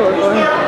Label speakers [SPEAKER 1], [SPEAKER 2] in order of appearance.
[SPEAKER 1] 所以说